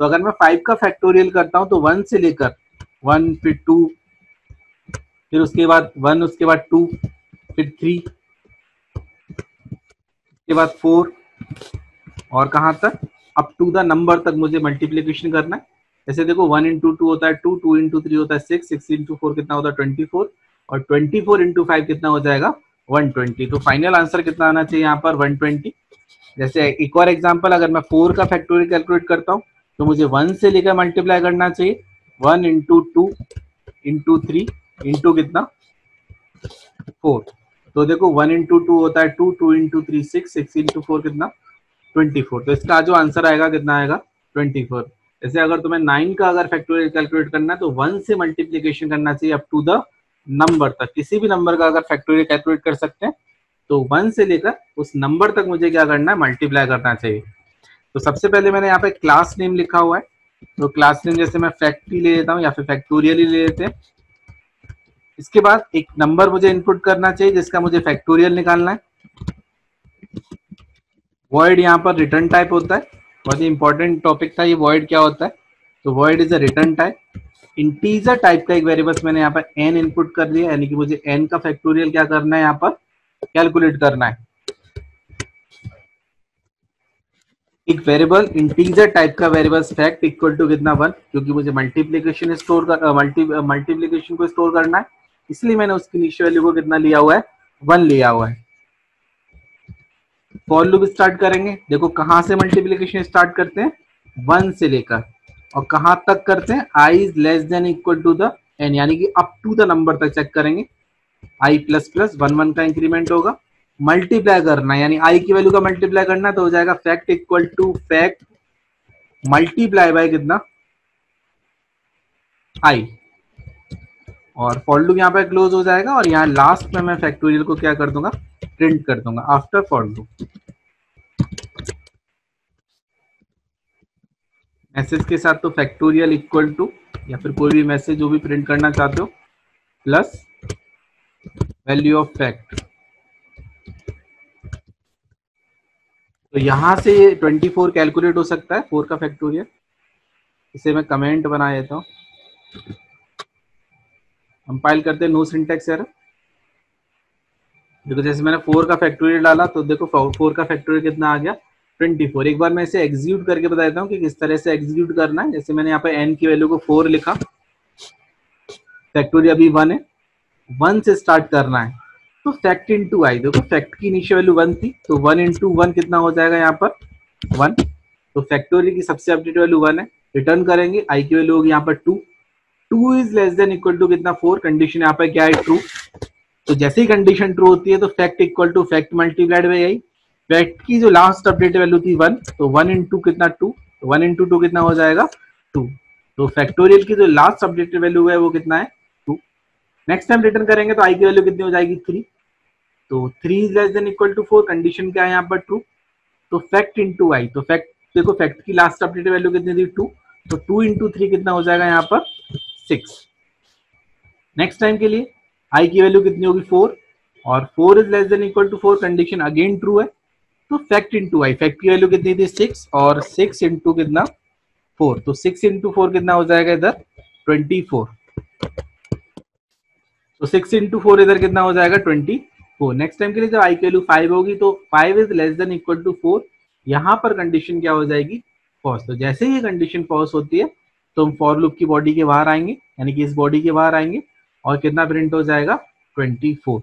तो अगर मैं फाइव का फैक्टोरियल करता हूँ तो वन से लेकर वन फिर टू फिर उसके बाद वन उसके बाद टू फिर थ्री उसके बाद फोर और कहाँ तक? अप टू द नंबर तक मुझे मल्टीप्लीकेशन करना है। जैसे देखो वन इंटू टू होता है टू टू इंटू थ्री होता है सिक्स सिक्स इंटू फोर कितना होता है ट्वेंटी फोर और ट्वेंटी फोर इंटू फाइव कितना हो जाएगा? वन ट्वेंटी तो फाइनल आंसर कितना आना चाहिए यहाँ पर? वन ट्वेंटी जैसे एक और एग्ज़ाम्पल अगर मैं फोर का फैक्टोरियल कैलकुलेट करता हूँ तो मुझे वन से लेकर मल्टीप्लाई करना चाहिए। One into two into three into कितना? फोर तो देखो वन इंटू टू होता है two two into three six six into four कितना? ट्वेंटी फोर तो इसका जो आंसर आएगा, कितना आएगा? ट्वेंटी फोर जैसे अगर तुम्हें नाइन का अगर फैक्टोरियल कैलकुलेट करना है तो वन से मल्टीप्लीकेशन करना चाहिए अप टू द नंबर तक। किसी भी नंबर का अगर फैक्टोरियल कैलकुलेट कर सकते हैं तो वन से लेकर उस नंबर तक मुझे क्या करना है? मल्टीप्लाई करना चाहिए। तो सबसे पहले मैंने यहाँ पे क्लास नेम लिखा हुआ है। तो क्लास नेम जैसे मैं फैक्ट ही ले लेता हूँ या फिर फैक्टोरियल ही ले लेते हैं। इसके बाद एक नंबर मुझे इनपुट करना चाहिए जिसका मुझे फैक्टोरियल निकालना है। वर्ड यहाँ पर रिटर्न टाइप होता है। बहुत ही इंपॉर्टेंट टॉपिक था ये वर्ड क्या होता है? तो word is a return type integer type का एक वेरिएबल्स मैंने यहाँ पर एन इनपुट कर दिया यानी कि मुझे एन का फैक्टोरियल क्या करना है यहाँ पर? कैलकुलेट करना है। एक वेरिएबल इंटीजर टाइप का वेरिएबल्स फैक्ट इक्वल टू कितना वन क्योंकि मुझे मल्टीप्लीकेशन स्टोर कर मल्टी मल्टीप्लीकेशन को स्टोर करना है। इसलिए मैंने उसकी इनिशियल वैल्यू को कितना लिया हुआ है? वन लिया हुआ है। फॉर लूप स्टार्ट करेंगे। देखो कहाँ से मल्टीप्लीकेशन स्टार्ट करते हैं? वन से लेकर। और कहाँ तक करते हैं? I is less than equal to the N यानी कि अप टू द नंबर तक चेक करेंगे। I plus plus one one का इंक्रीमेंट होगा। मल्टीप्लाई करना, यानी आई की वैल्यू का मल्टीप्लाई करना तो हो जाएगा fact equal to fact multiply by कितना? आई और फॉर लूप यहाँ पे क्लोज हो जाएगा, और यहाँ लास्ट में मैं फैक्टोरियल को क्या कर दूँगा? प्रिंट कर दूँगा आफ्टर फॉर लूप मैसेज के साथ तो फैक्टोरियल इक्वल टू या फिर कोई भी मैसेज जो भी प्रिंट करना चाहते हो प्लस वैल्यू ऑफ़ फैक्ट तो यहाँ से 24 कैलकुलेट हो सकता है फोर का फैक्टोरियल इसे मैं कमेंट बना देता हूँ। कंपाइल करते हैं नो सिंटेक्स एरर देखो, जैसे मैंने फोर का फैक्टोरियल डाला तो देखो फोर का फैक्टोरियल कितना आ गया? ट्वेंटी फोर एक बार मैं इसे एग्जीक्यूट करके बता देता हूँ कि किस तरह से एग्जीक्यूट करना है। जैसे मैंने यहाँ पे एन की वैल्यू को फोर लिखा। फैक्टोरियल अभी वन है। वन से स्टार्ट करना है। तो फैक्ट इन टू आई। देखो फैक्ट की इनिशियल वैल्यू वन थी तो वन इंटू वन कितना हो जाएगा यहाँ पर? वन तो फैक्टोरियल की सबसे अपडेट वैल्यू वन है। रिटर्न करेंगे आई की वैल्यू होगी यहाँ पर two two is less than equal to कितना? फोर कंडीशन यहाँ पर क्या है? ट्रू तो जैसे ही कंडीशन ट्रू होती है तो fact equal to fact multiplied by I. Fact की जो लास्ट अपडेट वैल्यू थी वन तो वन इंटू कितना? टू वन इंटू टू कितना हो जाएगा? टू तो फैक्टोरियल की जो लास्ट अपडेटेड वैल्यू है, वो कितना है? टू नेक्स्ट टाइम रिटर्न करेंगे तो आई की वैल्यू कितनी हो जाएगी? थ्री तो three is less than equal to four condition क्या है यहाँ पर ट्रू तो फैक्ट इंटू आई तो फैक्ट देखो फैक्ट की लास्ट अपडेटेड वैल्यू कितनी थी? टू तो टू इंटू थ्री कितना हो जाएगा यहाँ पर? सिक्स नेक्स्ट टाइम के लिए आई की वैल्यू कितनी होगी? फोर और four is less than equal to four condition again true है। तो फैक्ट इंटू आई फैक्ट की वैल्यू कितनी थी? सिक्स और सिक्स इंटू कितना? फोर तो सिक्स इंटू फोर कितना हो जाएगा इधर? ट्वेंटी फोर तो सिक्स इंटू फोर इधर कितना हो जाएगा? ट्वेंटी फोर नेक्स्ट टाइम के लिए जब आई की वैल्यू फाइव होगी तो five is less than equal to four यहाँ पर कंडीशन क्या हो जाएगी? फॉल्स तो जैसे ही कंडीशन फॉल्स होती है तो हम फॉर लूप की बॉडी के बाहर आएँगे, यानी कि इस बॉडी के बाहर आएँगे, और कितना प्रिंट हो जाएगा? 24